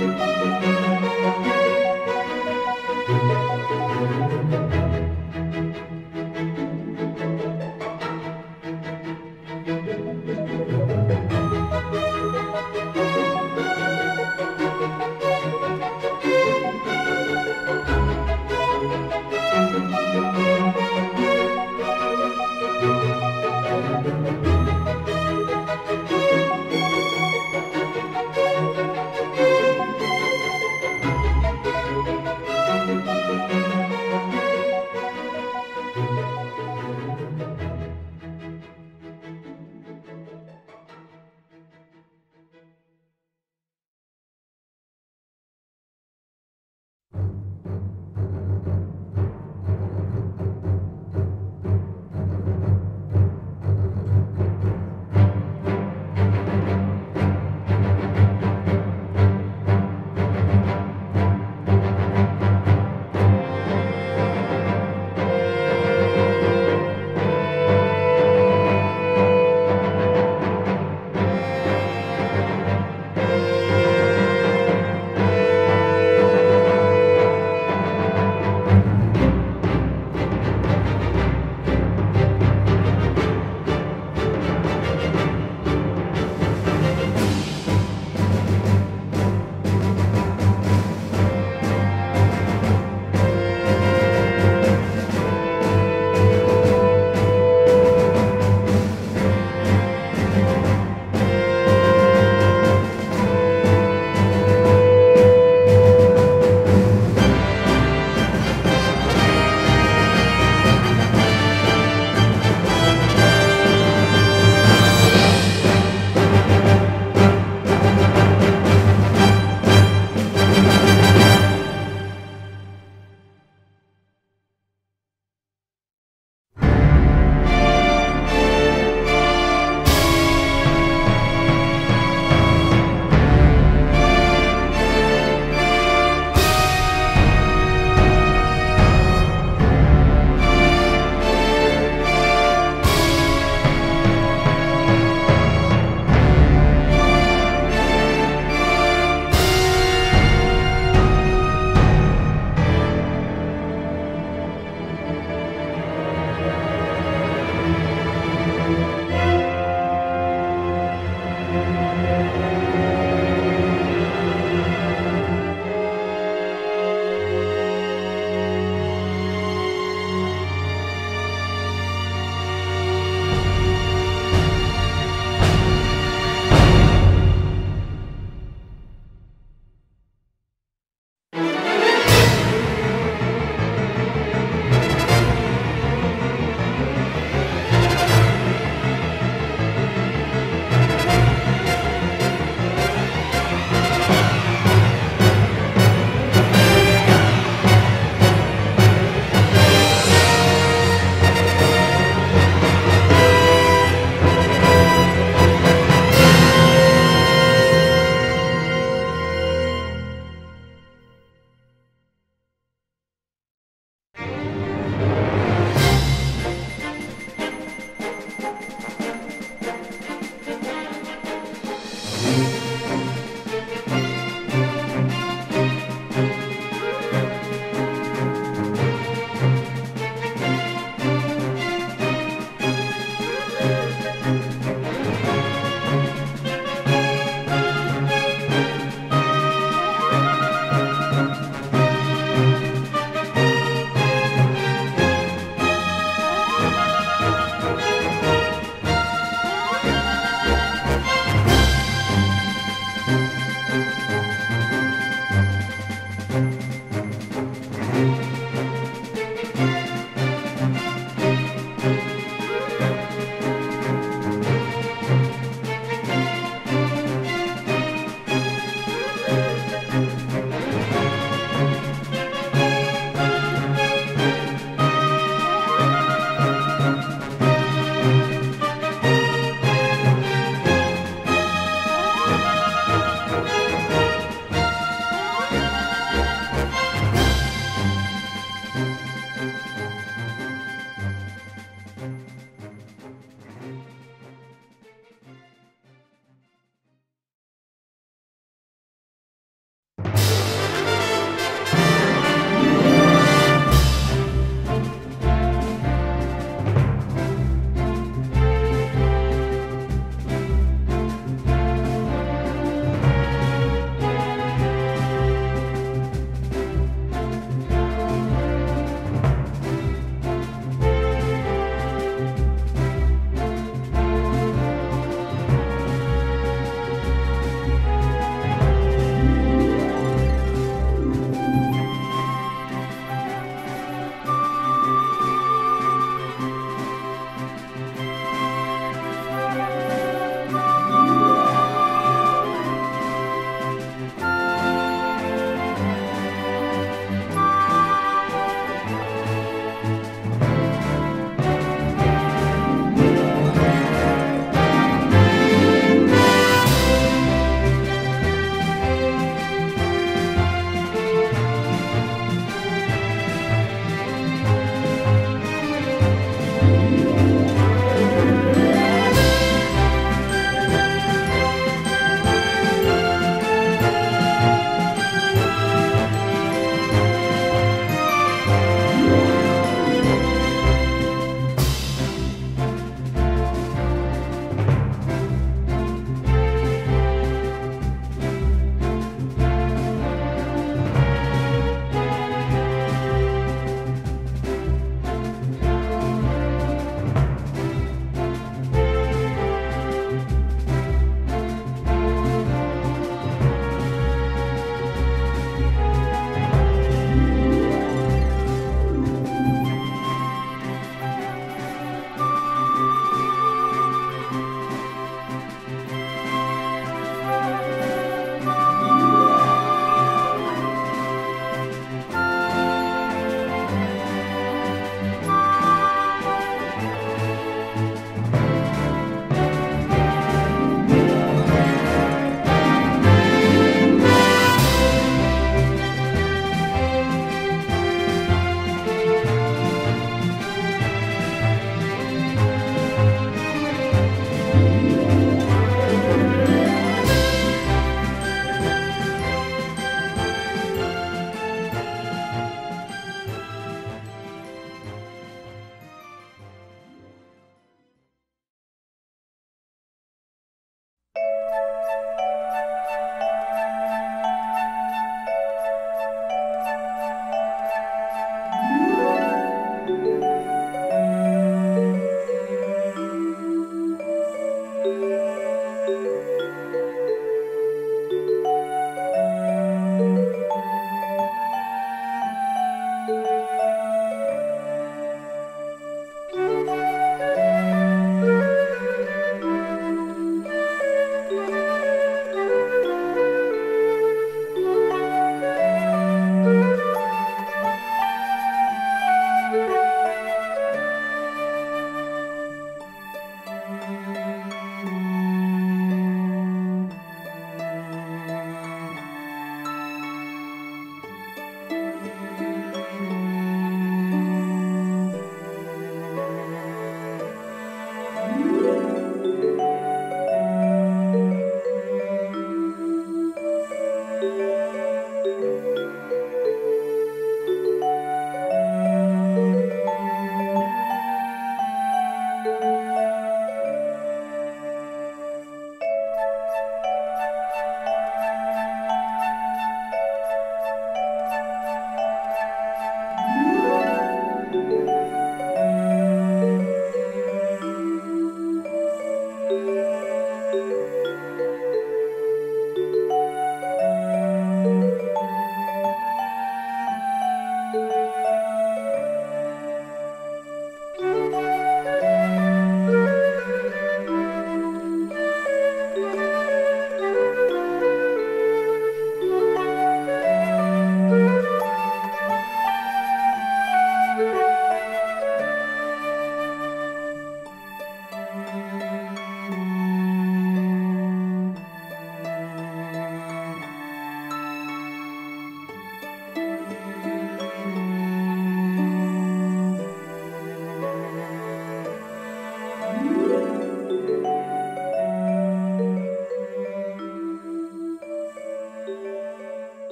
Música